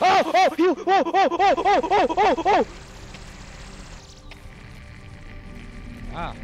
Oh, oh, you, oh, oh, oh, oh, oh, oh, oh. Wow.